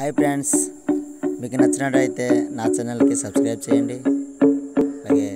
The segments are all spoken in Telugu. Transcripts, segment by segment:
హాయ్ ఫ్రెండ్స్ మీకు నచ్చినట్టయితే నా ఛానల్కి సబ్స్క్రైబ్ చేయండి. అలాగే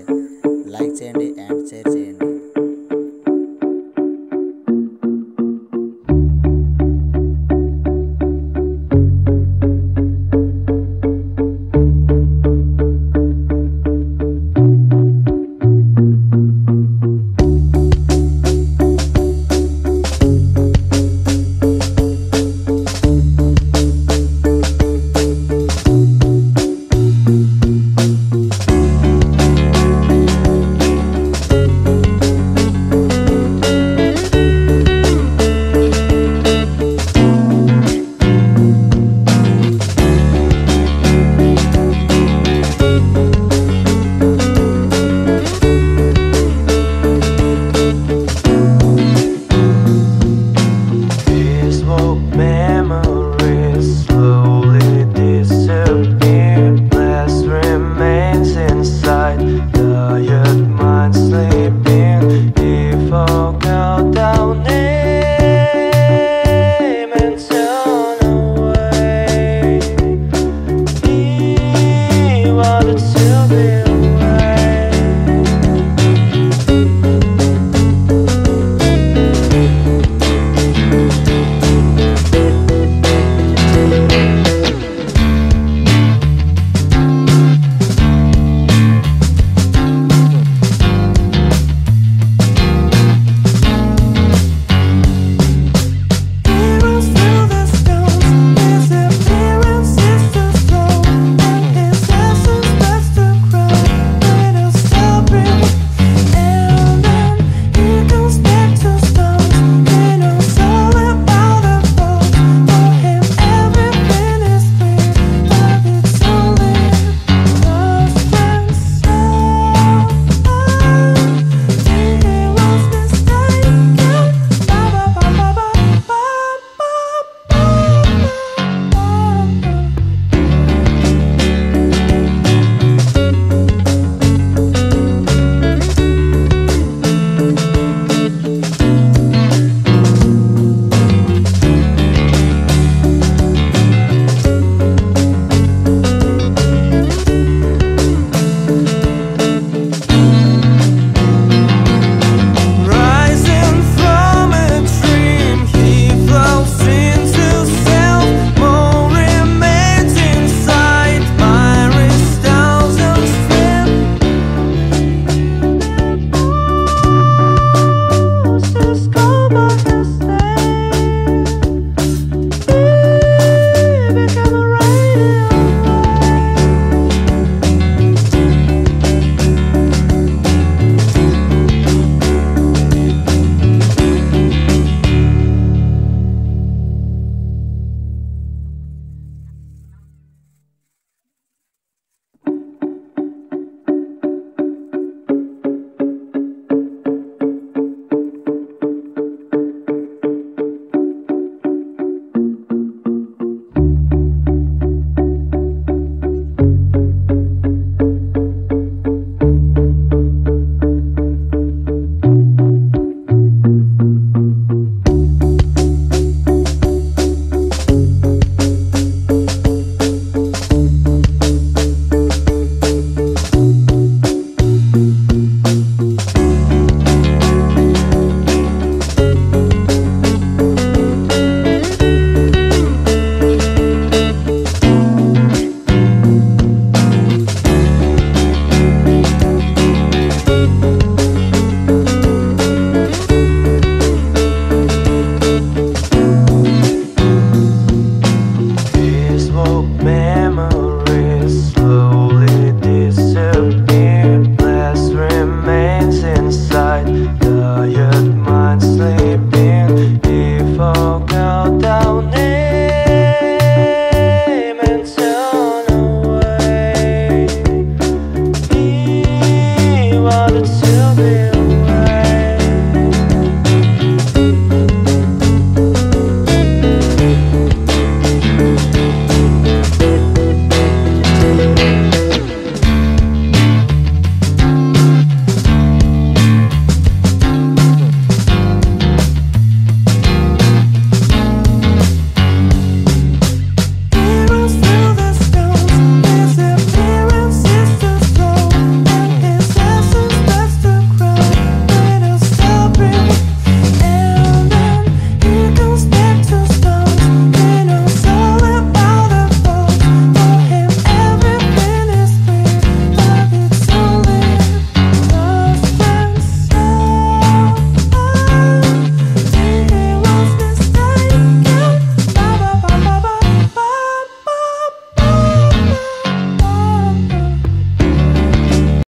inside.